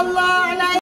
الله على